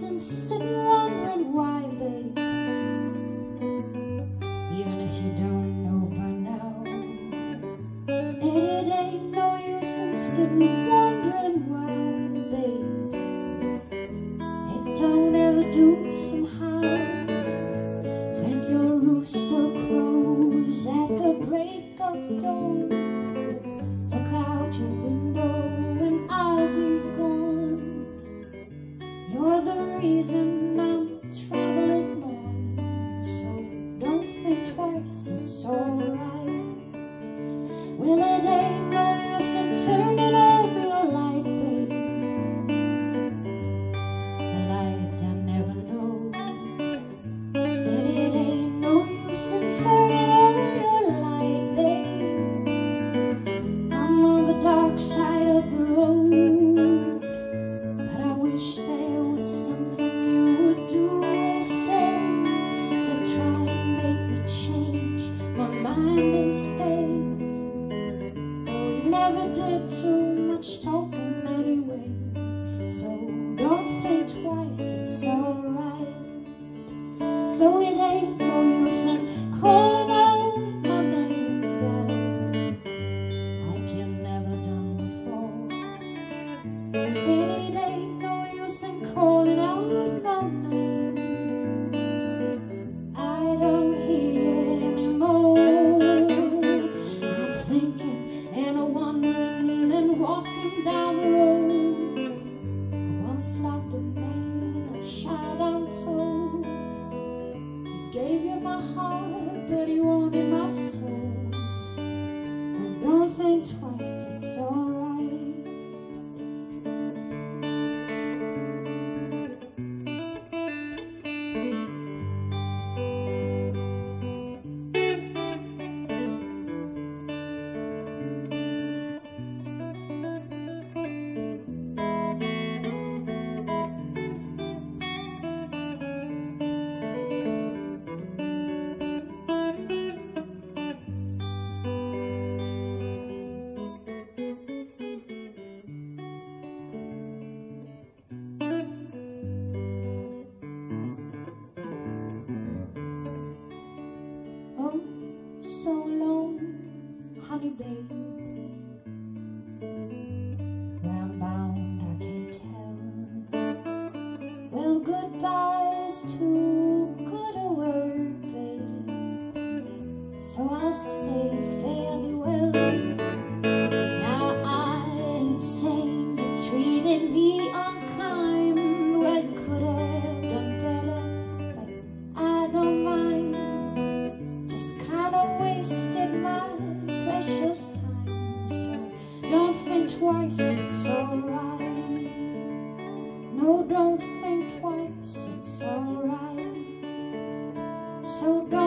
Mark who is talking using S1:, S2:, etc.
S1: and sitting wondering why, babe. Even if you don't know by now, it, it ain't no use in sitting wondering why, babe. It don't ever do somehow when your rooster crows at the break of dawn. Look out your window You're the reason I'm traveling on. So don't think twice, it's alright. Well, So it ain't no use in calling out my name, girl, like you never done before. It ain't no use in calling out my name. I don't hear anymore. I'm thinking and I'm wondering and walking down the twice, it's alright. So long, honey babe. Where I'm bound, I can't tell. Well, goodbye's too good a word, babe. So I'll say thee well. Now I ain't saying you're treating me unkind. twice, it's alright. No, don't think twice, it's alright. So don't.